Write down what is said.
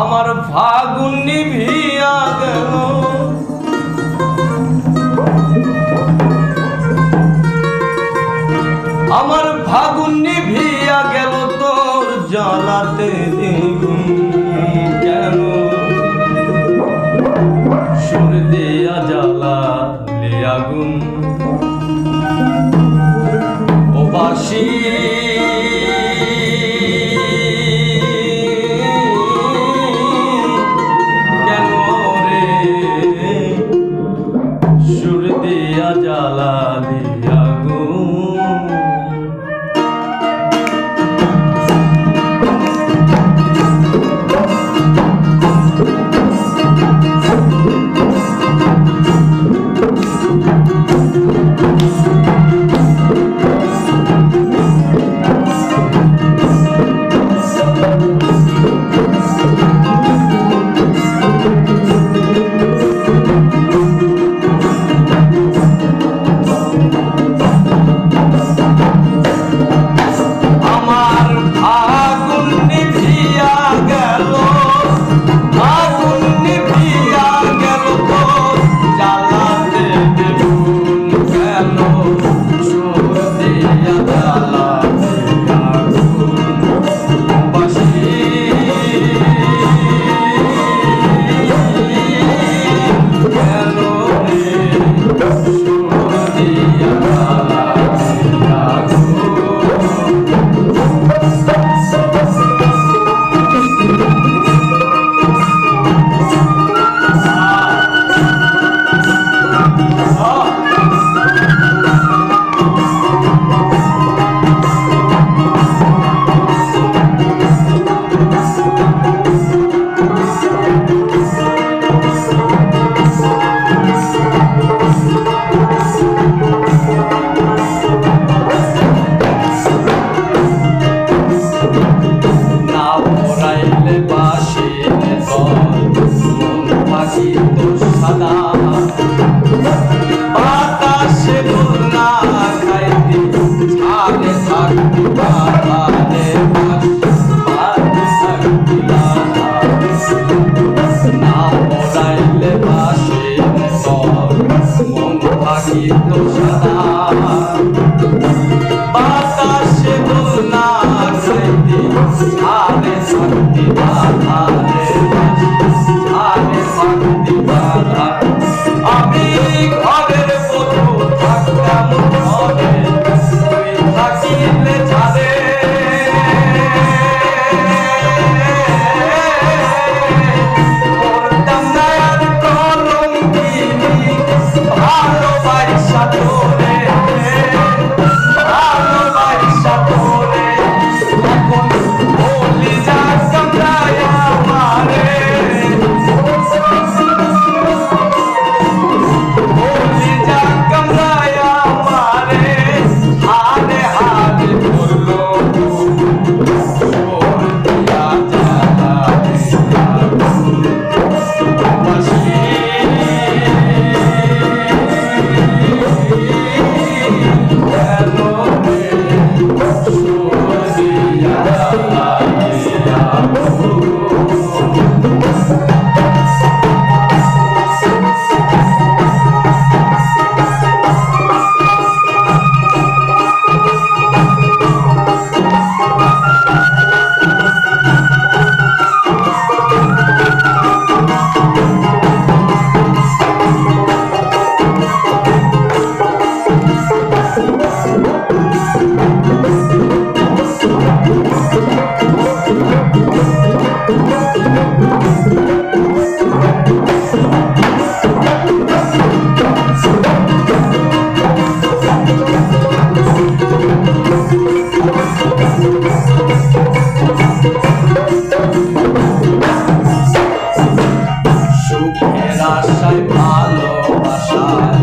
আমার ফাগুন নিভিয়া গেল। আমার ফাগুন নিভিয়া গেল, তোর জ্বালাতে দ্বিগুণ কেন? সুর দিয়া জ্বালা লিয়াগুন ও বাসী গেল সুদিয়া বাতাসে দোলনা গাইতে আরে শান্তি বাধা 감사합니다.